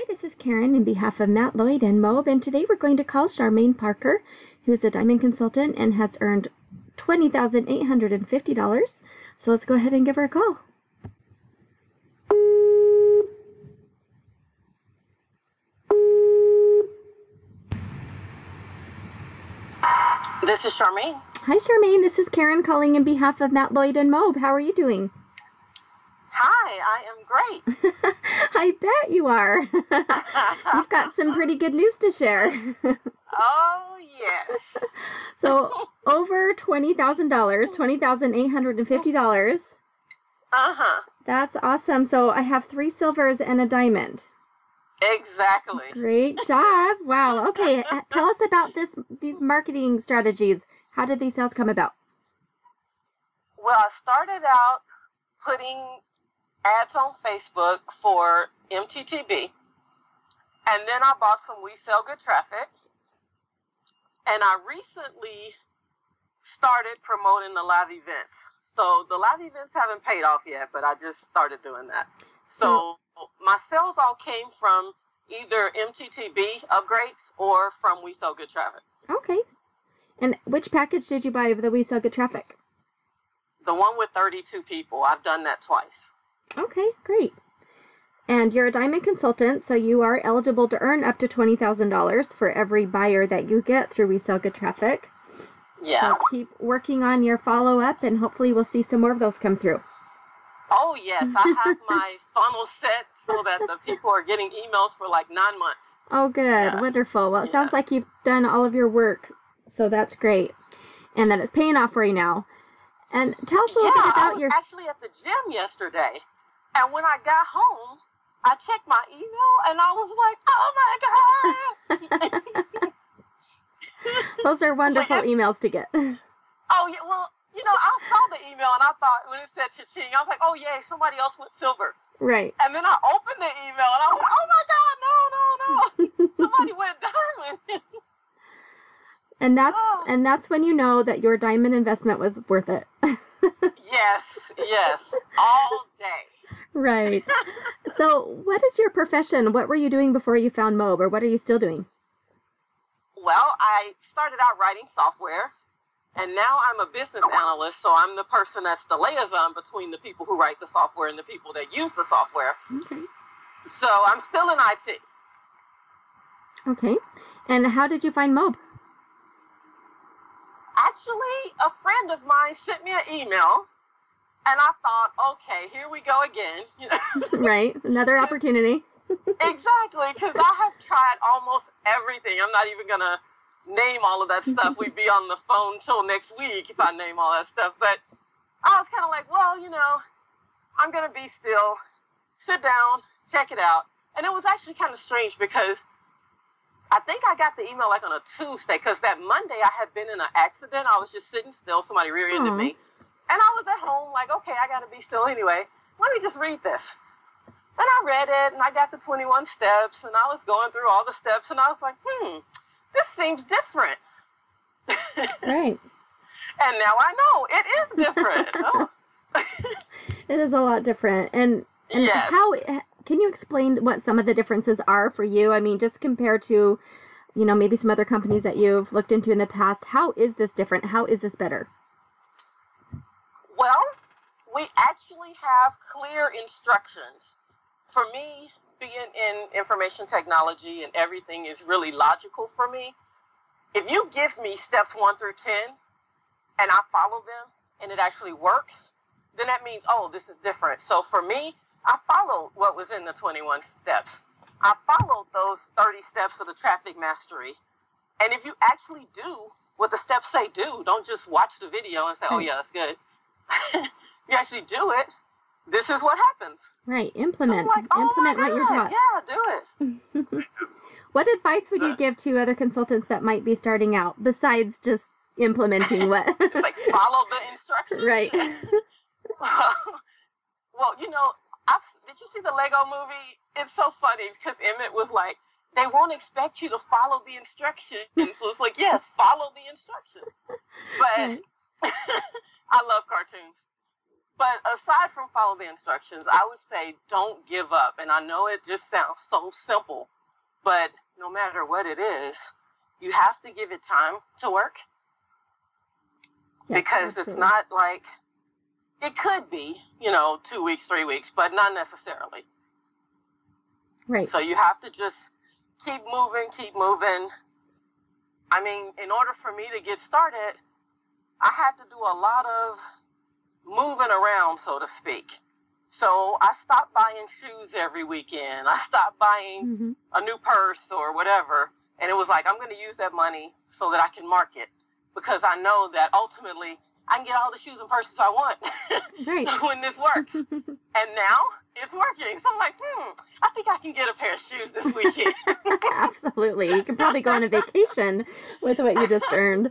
Hi, this is Karen in behalf of Matt Lloyd and MOBE, and today we're going to call Charmagne Parker, who is a diamond consultant and has earned $20,850. So let's go ahead and give her a call. This is Charmagne. Hi, Charmagne. This is Karen calling in behalf of Matt Lloyd and MOBE. How are you doing? I am great. I bet you are. You've got some pretty good news to share. oh, yes. So, over $20,000, $20,850. Uh huh. That's awesome. So, I have three silvers and a diamond. Exactly. Great job. Wow. Okay, uh, tell us about this these marketing strategies. How did these sales come about? Well, I started out putting ads on Facebook for MTTB. And then I bought some We Sell Good Traffic. And I recently started promoting the live events. So the live events haven't paid off yet, but I just started doing that. So hmm. my sales all came from either MTTB upgrades or from We Sell Good Traffic. Okay. And which package did you buy of the We Sell Good Traffic? The one with 32 people. I've done that twice. Okay, great. And you're a diamond consultant, so you are eligible to earn up to $20,000 for every buyer that you get through We Sell Good Traffic. Yeah. So keep working on your follow up, and hopefully, we'll see some more of those come through. Oh, yes. I have my funnel set so that the people are getting emails for like nine months. Oh, good. Yeah. Wonderful. Well, it yeah. sounds like you've done all of your work, so that's great. And that it's paying off for you now. And tell us a little yeah, bit about I was your. actually at the gym yesterday, and when I got home, I checked my email, and I was like, "Oh my god!" Those are wonderful emails to get. Oh yeah, well, you know, I saw the email and I thought when it said cha-ching, I was like, "Oh yay, somebody else went silver." Right. And then I opened the email and I was like, "Oh my god, no, no, no! somebody went diamond." and that's oh. and that's when you know that your diamond investment was worth it. yes, yes, all day. Right. so, what is your profession? What were you doing before you found MOBE, or what are you still doing? Well, I started out writing software, and now I'm a business analyst, so I'm the person that's the liaison between the people who write the software and the people that use the software. Okay. So I'm still in IT. Okay. And how did you find MOBE? Actually, a friend of mine sent me an email, and I thought, okay, here we go again. right. Another opportunity exactly, because I have tried almost everything. I'm not even gonna name all of that stuff. We'd be on the phone till next week if I name all that stuff. But I was kind of like, well, you know, I'm gonna be still, sit down, check it out. And it was actually kind of strange because I think I got the email like on a Tuesday because that Monday I had been in an accident. I was just sitting still. Somebody rear-ended me, and I was at home like, okay, I got to be still anyway. Let me just read this. And I read it and I got the 21 steps and I was going through all the steps and I was like, hmm, this seems different. Right. and now I know it is different. oh. it is a lot different. And, and yes. how can you explain what some of the differences are for you? I mean, just compared to, you know, maybe some other companies that you've looked into in the past, how is this different? How is this better? Well, we actually have clear instructions for me, being in information technology and everything is really logical for me. If you give me steps one through 10 and I follow them and it actually works, then that means, oh, this is different. So for me, I followed what was in the 21 steps. I followed those 30 steps of the traffic mastery. And if you actually do what the steps say do, don't just watch the video and say, oh, hmm. yeah, that's good. you actually do it, this is what happens. Right. Implement. So like, oh Implement what you're taught. Yeah, do it. what advice would you give to other consultants that might be starting out besides just implementing what? it's like follow the instructions. Right. well, you know, I've, did you see the Lego movie? It's so funny because Emmett was like, they won't expect you to follow the instructions. And so it's like, yes, follow the instructions. But I love cartoons. but aside from follow the instructions, I would say don't give up. And I know it just sounds so simple, but no matter what it is, you have to give it time to work Yes, because it's not like it could be, you know, two weeks, three weeks, but not necessarily. right. So you have to just keep moving, keep moving. I mean, in order for me to get started, I had to do a lot of moving around, so to speak. So I stopped buying shoes every weekend. I stopped buying Mhm. a new purse or whatever. And it was like, I'm going to use that money so that I can market because I know that ultimately I can get all the shoes and purses I want Right. when this works. and now it's working. So I'm like, hmm, I think I can get a pair of shoes this weekend. Absolutely. You can probably go on a vacation with what you just earned.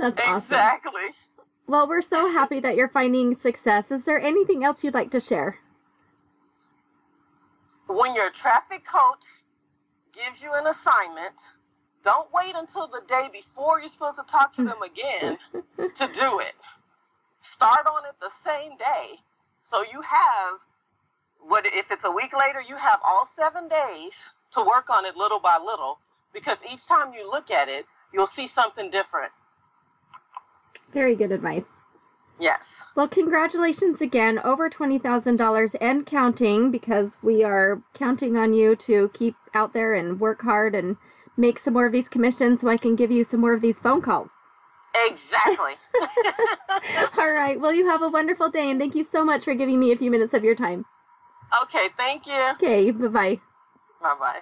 That's awesome. exactly. Well, we're so happy that you're finding success. Is there anything else you'd like to share? When your traffic coach gives you an assignment, don't wait until the day before you're supposed to talk to them again to do it. Start on it the same day. So you have what if it's a week later, you have all 7 days to work on it little by little because each time you look at it, you'll see something different. Very good advice. Yes. Well, congratulations again, over $20,000 and counting because we are counting on you to keep out there and work hard and make some more of these commissions so I can give you some more of these phone calls. Exactly. All right. Well, you have a wonderful day and thank you so much for giving me a few minutes of your time. okay, thank you. Okay. Bye bye. Bye-bye.